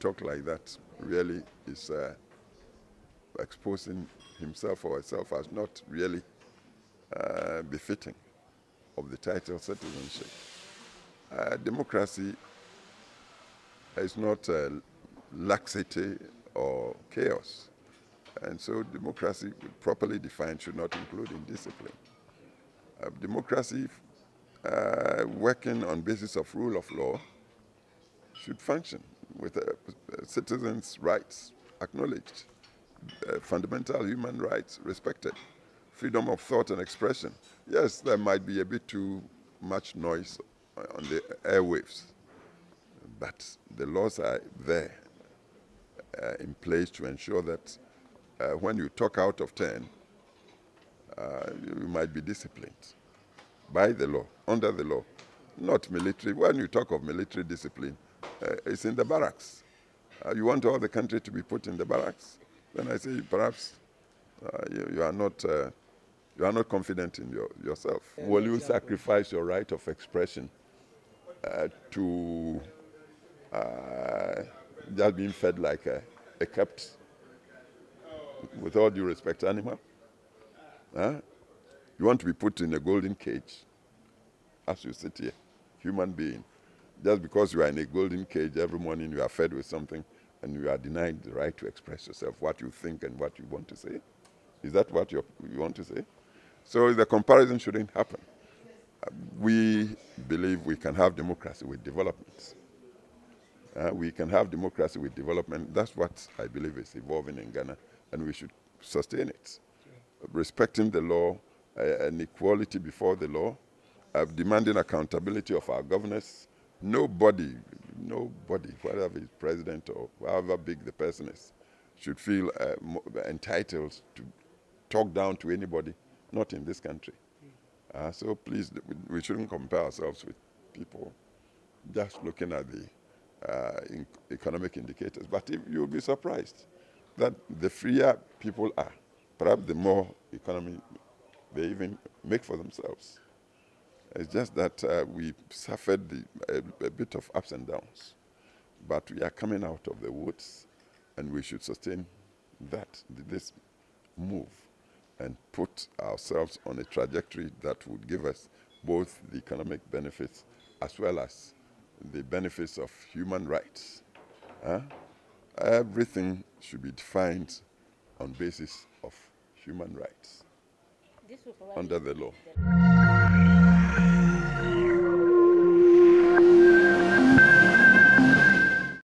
that really is uh, exposing himself or herself as not really uh, befitting of the title citizenship. Uh, democracy is not laxity or chaos. And so democracy, properly defined, should not include indiscipline. Uh, democracy uh, working on basis of rule of law should function with uh, citizens' rights acknowledged, uh, fundamental human rights respected, freedom of thought and expression. Yes, there might be a bit too much noise on the airwaves, but the laws are there uh, in place to ensure that uh, when you talk out of 10, uh, you might be disciplined by the law, under the law, not military. When you talk of military discipline, uh, it's in the barracks. Uh, you want all the country to be put in the barracks? Then I say perhaps uh, you, you, are not uh, you are not confident in your, yourself. Will you sacrifice your right of expression uh, to uh, just being fed like a, a kept, with all due respect, animal? Huh? You want to be put in a golden cage as you sit here, human being. Just because you are in a golden cage every morning, you are fed with something and you are denied the right to express yourself, what you think and what you want to say. Is that what you want to say? So the comparison shouldn't happen. Uh, we believe we can have democracy with development. Uh, we can have democracy with development. That's what I believe is evolving in Ghana, and we should sustain it. Respecting the law uh, and equality before the law, uh, demanding accountability of our governors. Nobody, nobody, whatever is president or however big the person is, should feel uh, entitled to talk down to anybody, not in this country. Uh, so please, we shouldn't compare ourselves with people just looking at the uh, in economic indicators. But you'll be surprised that the freer people are, perhaps the more economy they even make for themselves. It's just that uh, we suffered the, a, a, bit of ups and downs, but we are coming out of the woods, and we should sustain that, this move, and put ourselves on a trajectory that would give us both the economic benefits as well as the benefits of human rights. Huh? Everything should be defined on basis of human rights under the law.